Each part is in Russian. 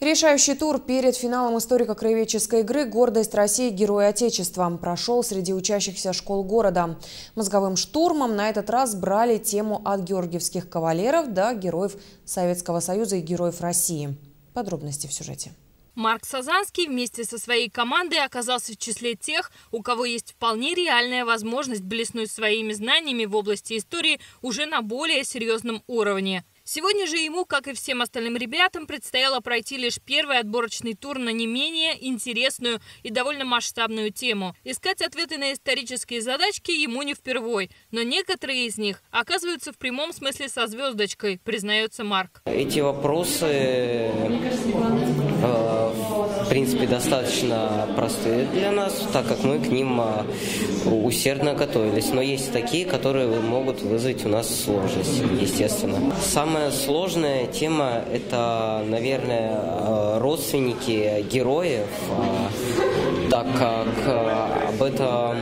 Решающий тур перед финалом историко-краеведческой игры «Гордость России. Герой Отечества» прошел среди учащихся школ города. Мозговым штурмом на этот раз брали тему от георгиевских кавалеров до героев Советского Союза и героев России. Подробности в сюжете. Марк Сазанский вместе со своей командой оказался в числе тех, у кого есть вполне реальная возможность блеснуть своими знаниями в области истории уже на более серьезном уровне. Сегодня же ему, как и всем остальным ребятам, предстояло пройти лишь первый отборочный тур на не менее интересную и довольно масштабную тему. Искать ответы на исторические задачки ему не впервой, но некоторые из них оказываются в прямом смысле со звездочкой, признается Марк. Эти вопросы э, в принципе, достаточно простые для нас, так как мы к ним а, усердно готовились. Но есть такие, которые могут вызвать у нас сложности, естественно. Самая сложная тема – это, наверное, а, родственники героев, а, так как об этом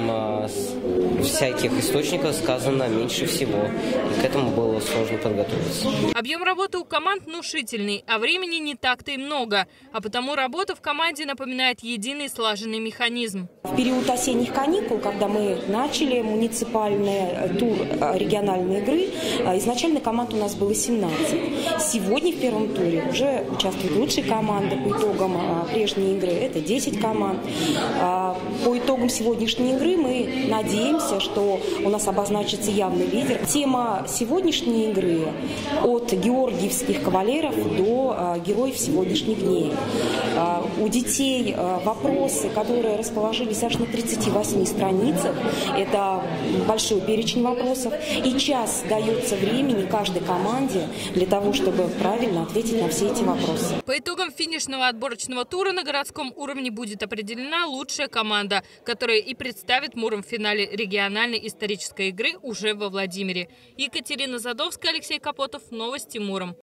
всяких источников сказано меньше всего. И к этому было сложно подготовиться. Объем работы у команд внушительный, а времени не так-то и много. А потому работа в команде напоминает единый слаженный механизм. В период осенних каникул, когда мы начали муниципальный э, тур э, региональной игры, э, изначально команд у нас было 17. Сегодня в первом туре уже участвуют лучшие команды по итогам прежней игры. Это 10 команд. По итогам сегодняшней игры мы надеемся, что у нас обозначится явный лидер. Тема сегодняшней игры от георгиевских кавалеров до героев сегодняшних дней. У детей вопросы, которые расположились аж на 38 страницах. Это большой перечень вопросов. И час дается времени каждой команде для того, чтобы правильно ответить на все эти вопросы. По итогам финишного отборочного тура на городском уровне будет определена лучшая команда, которая и представит Муром в финале региональной исторической игры уже во Владимире. Екатерина Задовская, Алексей Капотов. Новости Муром.